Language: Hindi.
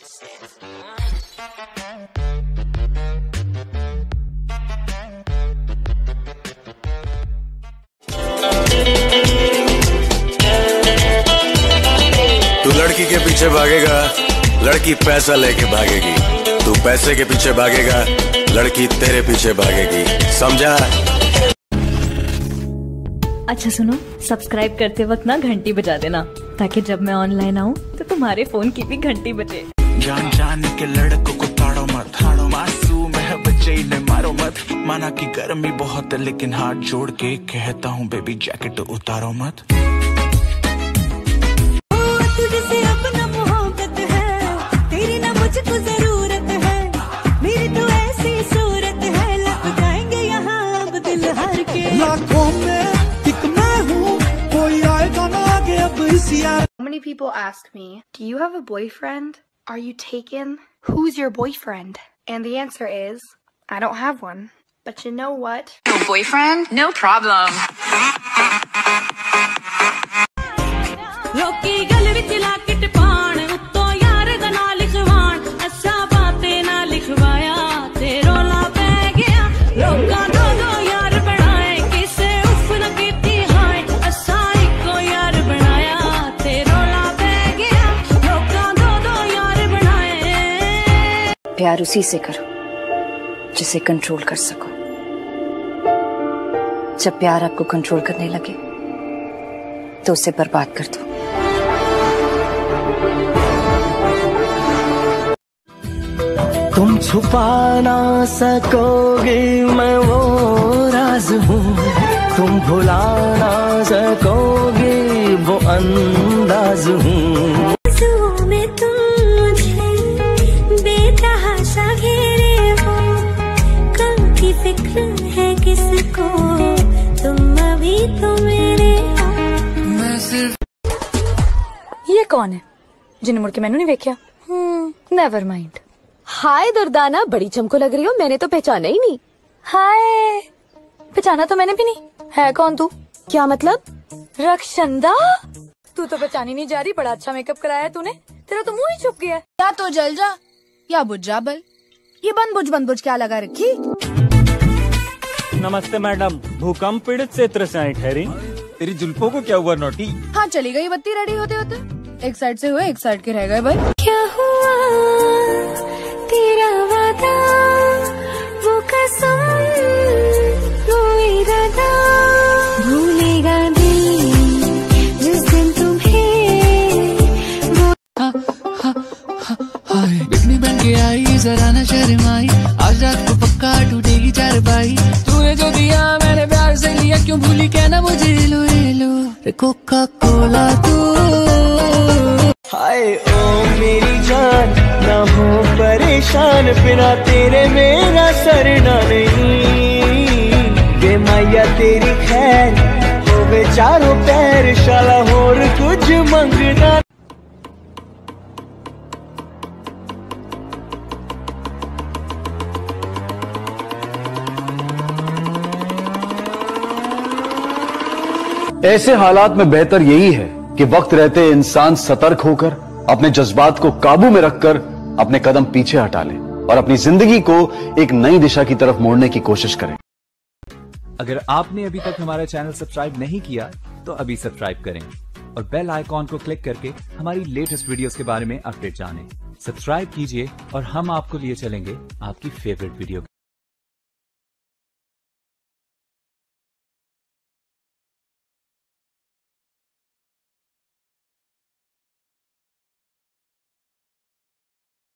तू लड़की के पीछे भागेगा, लड़की पैसा लेके भागेगी। तू पैसे के पीछे भागेगा, लड़की तेरे पीछे भागेगी। समझा? अच्छा सुनो सब्सक्राइब करते वक्त ना घंटी बजा देना, ताकि जब मैं ऑनलाइन आऊँ तो तुम्हारे फ़ोन की भी घंटी बजे। जान जान के लड़कों को ताड़ो मत ताड़ो मासूम है बच्चे इन्हें मारो मत। माना कि गर्मी बहुत है लेकिन हाथ जोड़ के कहता हूँ बेबी जैकेट उतारो मत। तुझसे है मुझको ज़रूरत है। मेरी तो ऐसी सूरत है लग जाएँगे यहाँ अब दिल हार के। लाखों में एक मैं हूँ कोई आएगा ना आगे अब इस यार So many people ask me, Do you have a boyfriend? Are you taken? Who's your boyfriend? And the answer is, I don't have one. But you know what? No boyfriend? No problem. प्यार उसी से करो, जिसे कंट्रोल कर सको। जब प्यार आपको कंट्रोल करने लगे तो उसे बर्बाद कर दो। तुम छुपा ना सकोगे, मैं वो राज हूँ। तुम भुला ना सकोगे, वो अंदाज हूँ। कौन है? जिन्हें मुड़ के मैंने नहीं देखा। नेवर माइंड हाय दुर्दाना बड़ी चमको लग रही हो मैंने तो पहचाना ही नहीं। हाय पहचाना तो मैंने भी नहीं। है कौन तू? क्या मतलब? रक्षंदा? तू तो पहचानी नहीं जा रही बड़ा अच्छा मेकअप कराया है तूने। तेरा तो मुँह ही छुप गया या तो जल जा या बुझ जा बल। ये बंद बुझ बंद बुझ क्या लगा रखी? नमस्ते मैडम भूकंप पीड़ित क्षेत्र से आई ठहरी। तेरी जुल्फों को क्या हुआ नोटी? हाँ चली गई बत्ती रेडी होते होते। एक साइड से हुए एक साइड के रह गए भाई। क्या हुआ? तेरा वादा वो कसम वो इरादा भूलेगा दिल जिस दिन तुम्हें बिकनी बन के आई जरा न शर्माई। आज रात को पक्का टूटेगी चार पाई तूने जो दिया मैंने प्यार से लिया क्यों भूली? कहना मुझे लो लो। कोका कोला तू चारों पैर शाला होर कुछ मंगना। ऐसे हालात में बेहतर यही है कि वक्त रहते इंसान सतर्क होकर अपने जज्बात को काबू में रखकर अपने कदम पीछे हटा ले और अपनी ज़िंदगी को एक नई दिशा की तरफ़ मोड़ने की कोशिश करें। अगर आपने अभी तक हमारा चैनल सब्सक्राइब नहीं किया तो अभी सब्सक्राइब करें और बेल आइकॉन को क्लिक करके हमारी लेटेस्ट वीडियोस के बारे में अपडेट जानें। सब्सक्राइब कीजिए और हम आपको लिए चलेंगे आपकी फेवरेट वीडियो